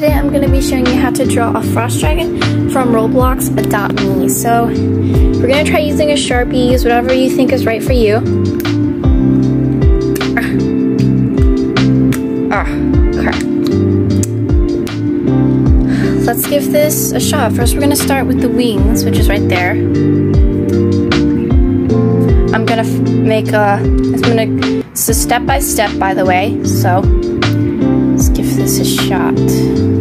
today I'm going to be showing you how to draw a frost dragon from Roblox Adopt Me. So we're going to try using a Sharpie, use whatever you think is right for you. Ah, crap. Let's give this a shot. First we're going to start with the wings, which is right there. I'm going to make a, I'm going to, a step by step by the way, so this a shot.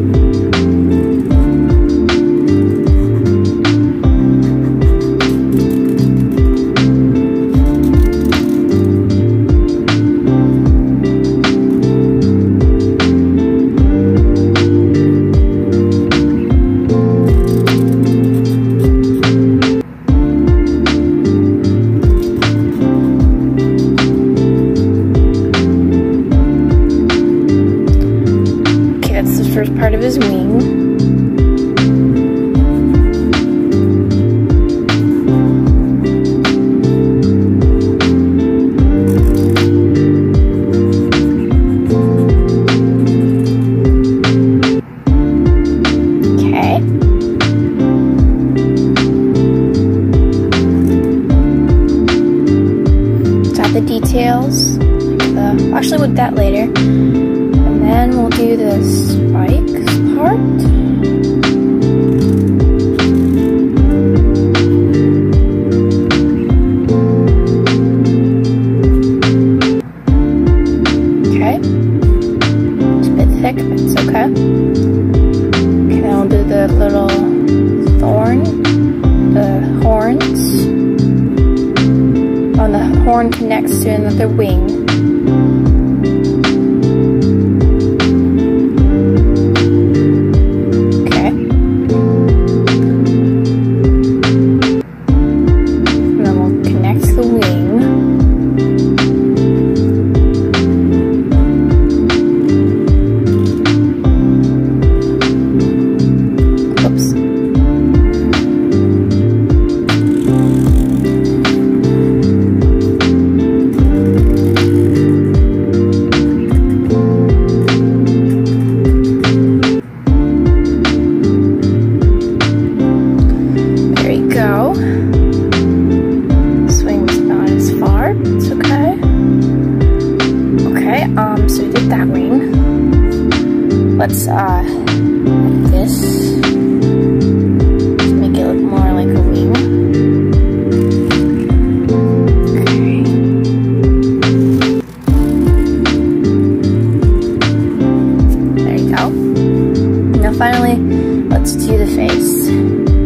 Let's do the face.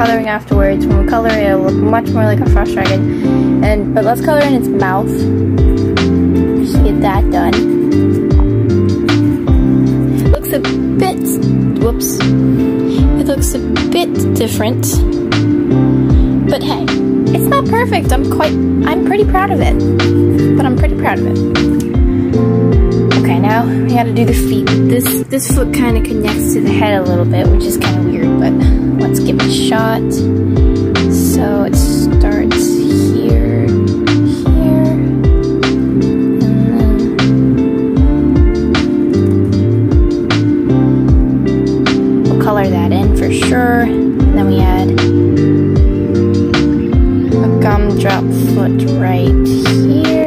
Coloring afterwards. When we color it, it'll look much more like a frost dragon. And But let's color in its mouth. Just get that done. Looks a bit, whoops. It looks a bit different. But hey, it's not perfect. I'm quite, I'm pretty proud of it. But I'm pretty proud of it. Now we gotta do the feet. This this foot kind of connects to the head a little bit, which is kind of weird, but let's give it a shot. So it starts here, here, and then we'll color that in for sure. And then we add a gumdrop foot right here.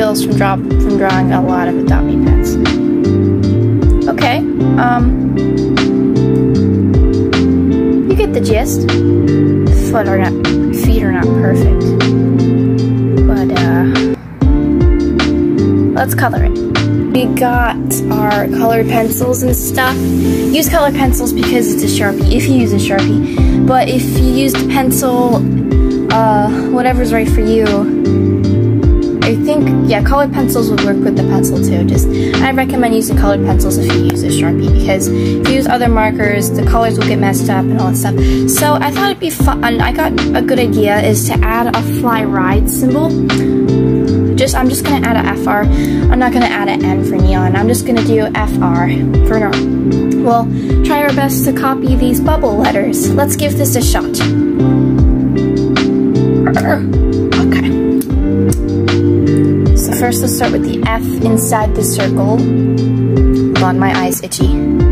Skills from draw from drawing a lot of Adopt Me pets. Okay, um, you get the gist. Foot are not, feet are not perfect, but uh, let's color it. We got our colored pencils and stuff. Use colored pencils because it's a Sharpie, if you use a Sharpie. But if you use the pencil, uh, whatever's right for you, think, yeah, colored pencils would work with the pencil too. Just, I recommend using colored pencils if you use a Sharpie because if you use other markers, the colors will get messed up and all that stuff. So I thought it'd be fun, I got a good idea is to add a fly ride symbol. Just, I'm just gonna add a FR. I'm not gonna add an N for neon. I'm just gonna do FR for now. We'll try our best to copy these bubble letters. Let's give this a shot. First let's start with the F inside the circle. On, my eye's itchy.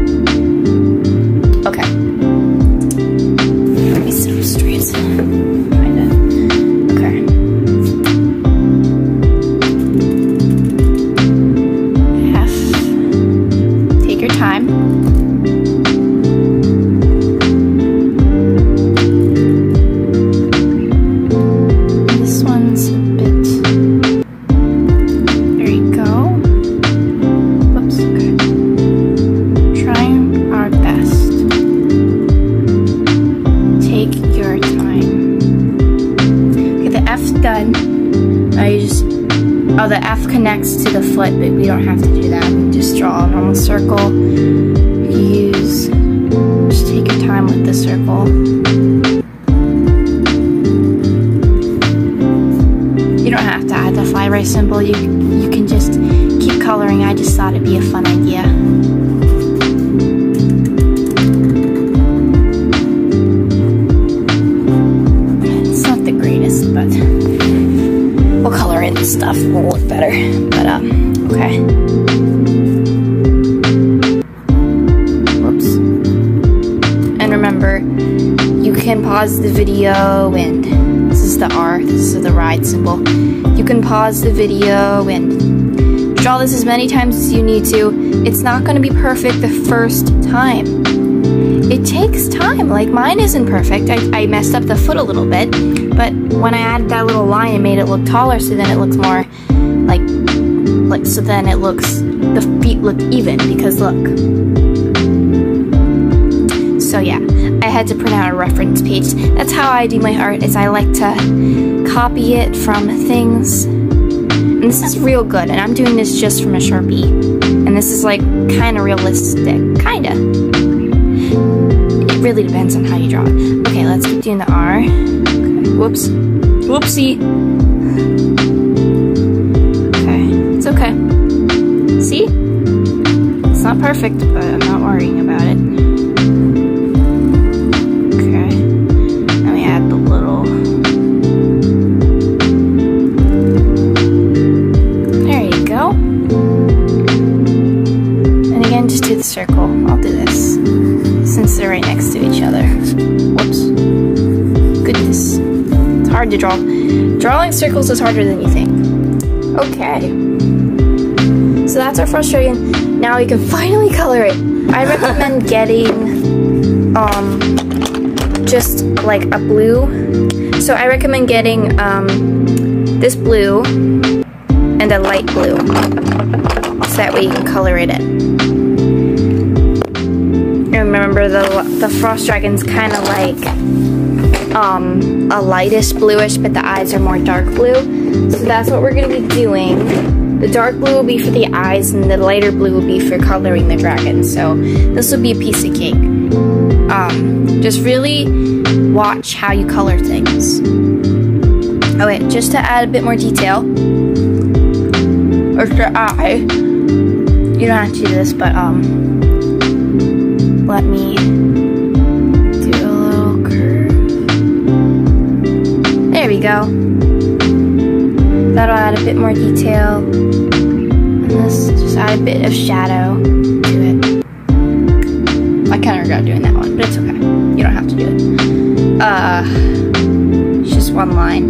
Have to add the fly ride symbol. You, you can just keep coloring. I just thought it'd be a fun idea. It's not the greatest, but we'll color in stuff will look better. But, um, okay. Whoops. And remember, you can pause the video and the R, is the ride symbol. You can pause the video and draw this as many times as you need to. It's not going to be perfect the first time. It takes time, like mine isn't perfect. I, I messed up the foot a little bit, but when I added that little line, it made it look taller, so then it looks more like, like, so then it looks, the feet look even, because look. So yeah, I had to print out a reference page. That's how I do my art, is I like to copy it from things. And this is real good, and I'm doing this just from a Sharpie. And this is like kind of realistic, kinda. It really depends on how you draw it. Okay, let's keep doing the R. Okay. Whoops. Whoopsie. Okay, it's okay. See? It's not perfect, but I'm not worrying about it. Again, just do the circle. I'll do this, since they're right next to each other. Whoops Goodness. It's hard to draw. Drawing circles is harder than you think. Okay. So that's our frustration. Now we can finally color it. I recommend getting um, just like a blue. So I recommend getting um, this blue and a light blue. So that way you can color it in. Remember the, the frost dragon's kind of like um, a lightest bluish, but the eyes are more dark blue. So that's what we're going to be doing. The dark blue will be for the eyes, and the lighter blue will be for coloring the dragon. So this will be a piece of cake. Um, just really watch how you color things. Oh wait, just to add a bit more detail. Or the eye. You don't have to do this, but um, let me do a little curve. There we go. That'll add a bit more detail. And this just add a bit of shadow to it. I kind of regret doing that one, but it's okay. You don't have to do it. Uh, it's just one line.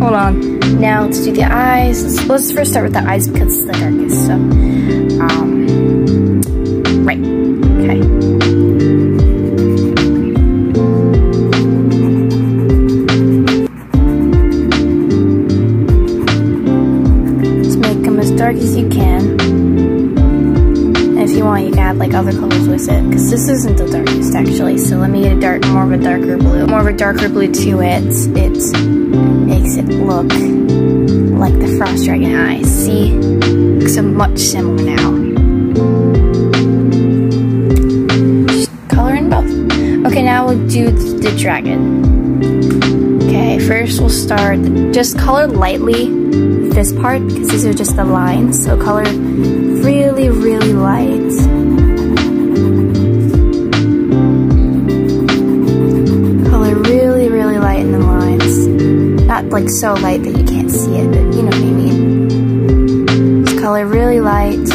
Hold on. Now let's do the eyes. Let's, let's first start with the eyes because it's the darkest. So, um, right. Okay. Let's make them as dark as you can. And if you want, you can add like other colors with it, because this isn't the darkest actually. So let me get a dark, more of a darker blue, more of a darker blue to it. It makes it look like the frost dragon eyes. See, looks so much similar now. Just color in both. Okay, now we'll do the dragon. Okay, first we'll start, just color lightly this part because these are just the lines. So color really, really light. So light that you can't see it, but you know what I mean. Color really light.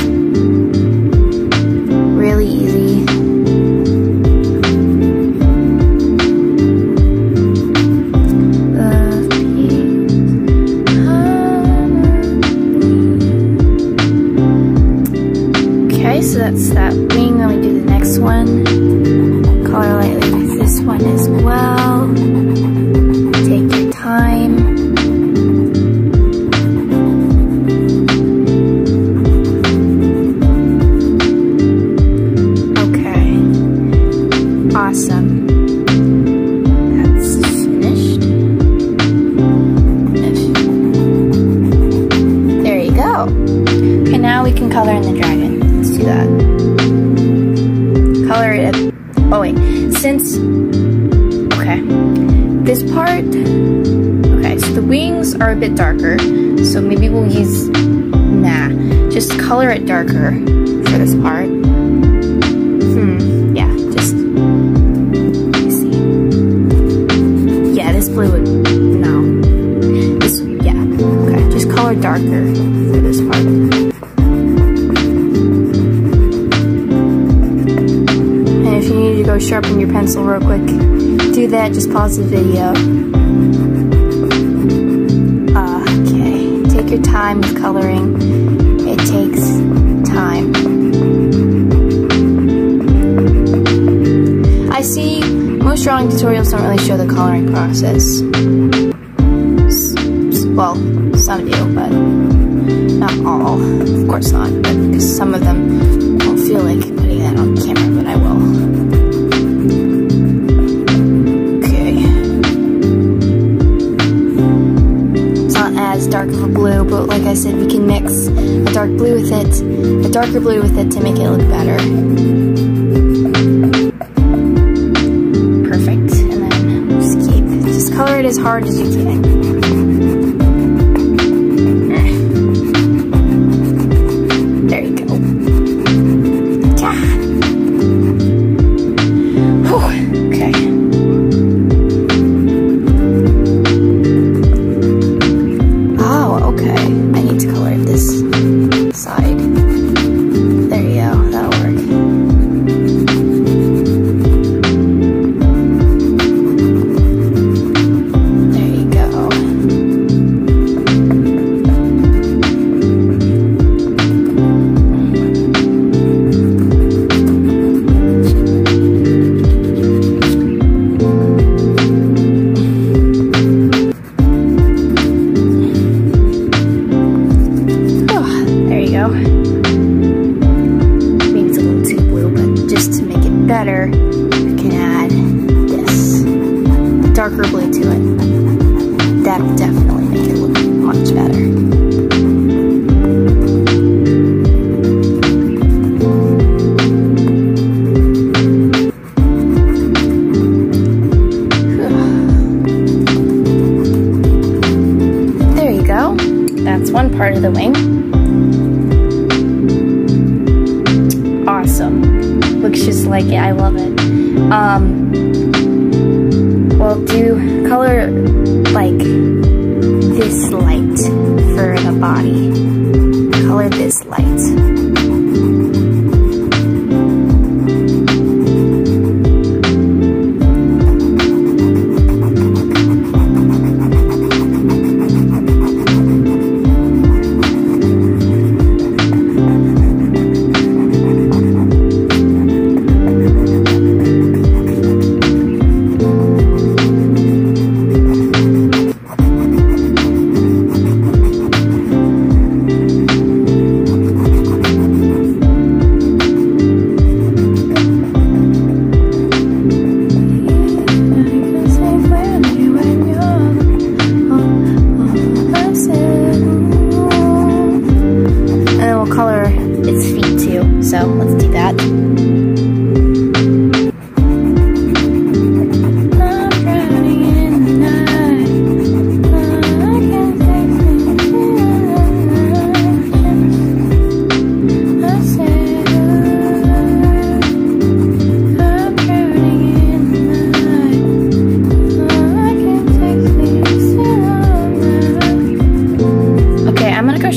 Darker for this part. And if you need to go sharpen your pencil real quick, do that. Just pause the video. Okay. Take your time with coloring. It takes time. I see most drawing tutorials don't really show the coloring process. Course not, because some of them don't feel like putting that on camera, but I will. Okay. It's not as dark of a blue, but like I said, we can mix a dark blue with it, a darker blue with it to make it look better. Perfect. And then just keep, just color it as hard as you can. That's one part of the wing. Awesome. Looks just like it. I love it. Um, we'll do color like this light for the body. Color this light.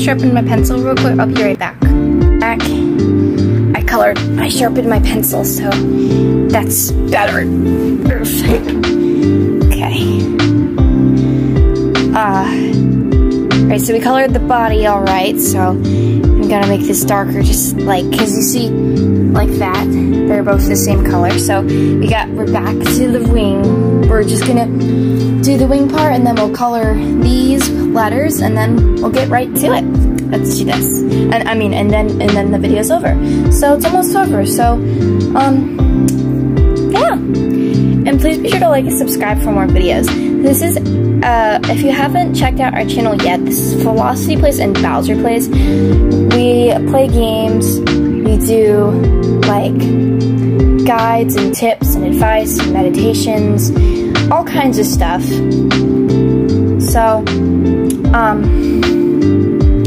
Sharpen my pencil real quick. I'll be right back. Back. I colored, I sharpened my pencil, so that's better. Perfect. Okay. Uh, right, so we colored the body all right, so I'm gonna make this darker just like, cause you see, like that, they're both the same color. So we got, we're back to the wing. We're just gonna do the wing part and then we'll color these letters and then we'll get right to it. Let's do this. And I mean, and then and then the video's over. So it's almost over. So, um, yeah. And please be sure to like and subscribe for more videos. This is, uh, if you haven't checked out our channel yet, this is Velocity Plays and Bowser Plays. We play games. We do like guides and tips and advice and meditations, all kinds of stuff. So, um,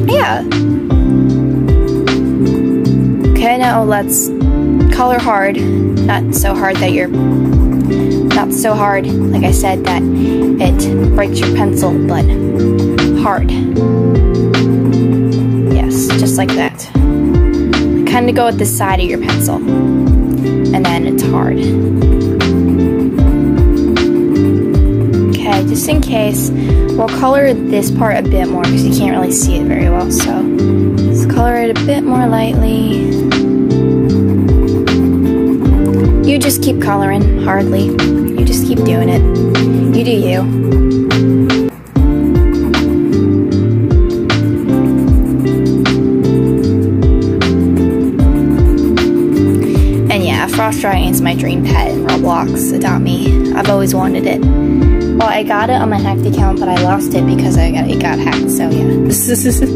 yeah. Okay, now let's color hard. Not so hard that you're, not so hard, like I said, that it breaks your pencil, but hard. Yes, just like that. Kind of go at the side of your pencil, and then it's hard. Okay, just in case, we'll color this part a bit more because you can't really see it very well. So let's color it a bit more lightly. You just keep coloring, hardly. Just keep doing it. You do you. And yeah, Frost is my dream pet in Roblox. Adopt me. I've always wanted it. Well, I got it on my hacked account, but I lost it because I got it got hacked. So yeah.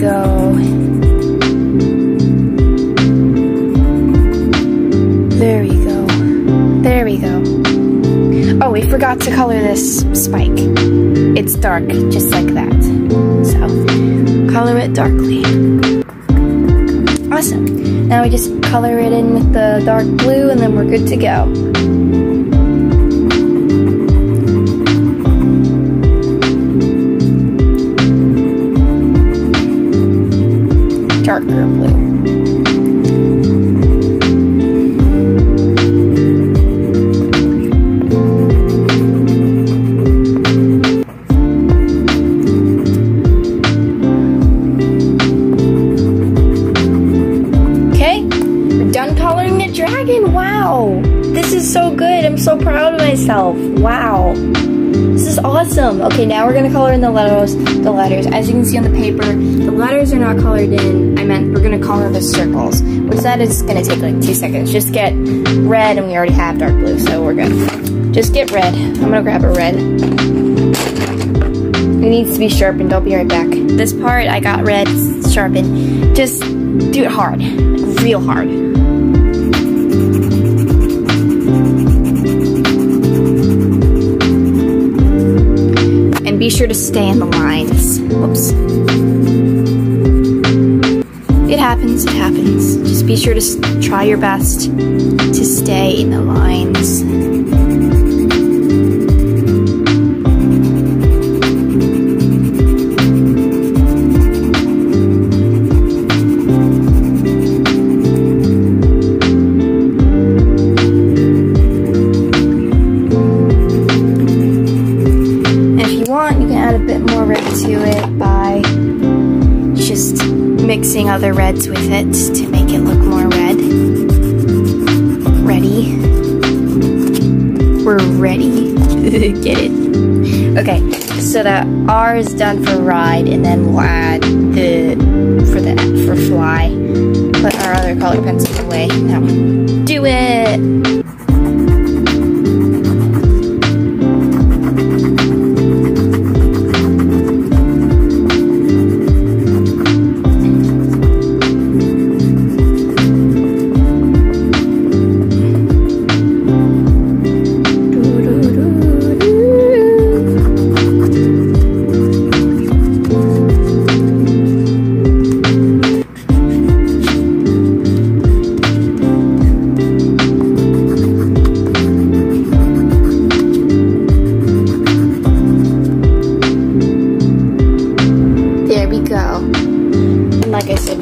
go. There we go. There we go. Oh, we forgot to color this spike. It's dark, just like that. So, color it darkly. Awesome. Now we just color it in with the dark blue and then we're good to go. So proud of myself. Wow. This is awesome. Okay, now we're gonna color in the letters. The letters, as you can see on the paper, the letters are not colored in. I meant we're gonna color the circles, which that is gonna take like two seconds. Just get red, and we already have dark blue, so we're good. Just get red. I'm gonna grab a red. It needs to be sharpened. I'll be right back. This part I got red sharpened. Just do it hard, real hard. Be sure to stay in the lines. Whoops. It happens, it happens. Just be sure to try your best to stay in the lines. So that R is done for ride, and then we'll add the So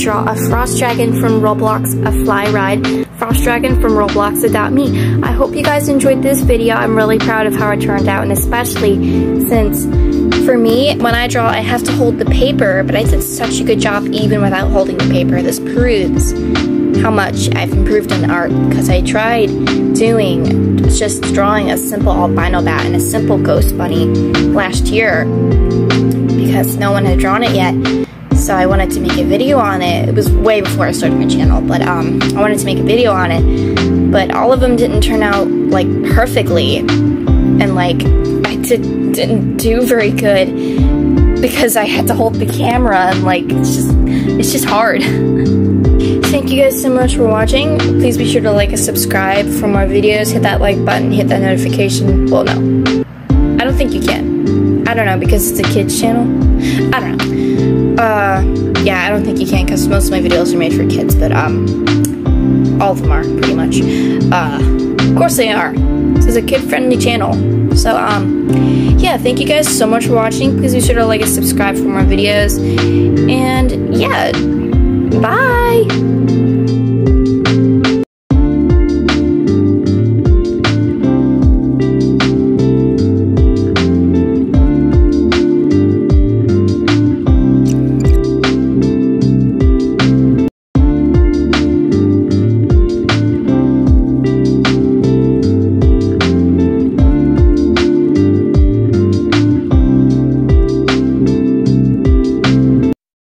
draw a frost dragon from Roblox, a fly ride, frost dragon from Roblox Adopt Me. I hope you guys enjoyed this video. I'm really proud of how it turned out and especially since for me, when I draw, I have to hold the paper, but I did such a good job even without holding the paper. This proves how much I've improved in art because I tried doing just drawing a simple albino bat and a simple ghost bunny last year because no one had drawn it yet so I wanted to make a video on it. It was way before I started my channel, but um, I wanted to make a video on it. But all of them didn't turn out like perfectly, and like I did, didn't do very good because I had to hold the camera and like it's just it's just hard. Thank you guys so much for watching. Please be sure to like and subscribe for more videos. Hit that like button, hit that notification. Well, no. I don't think you can. I don't know because it's a kids channel. I don't know. Uh, yeah, I don't think you can because most of my videos are made for kids, but um, all of them are pretty much. Uh, of course they are. This is a kid-friendly channel. So um, yeah, thank you guys so much for watching. Please be sure to like and subscribe for more videos. And yeah, bye.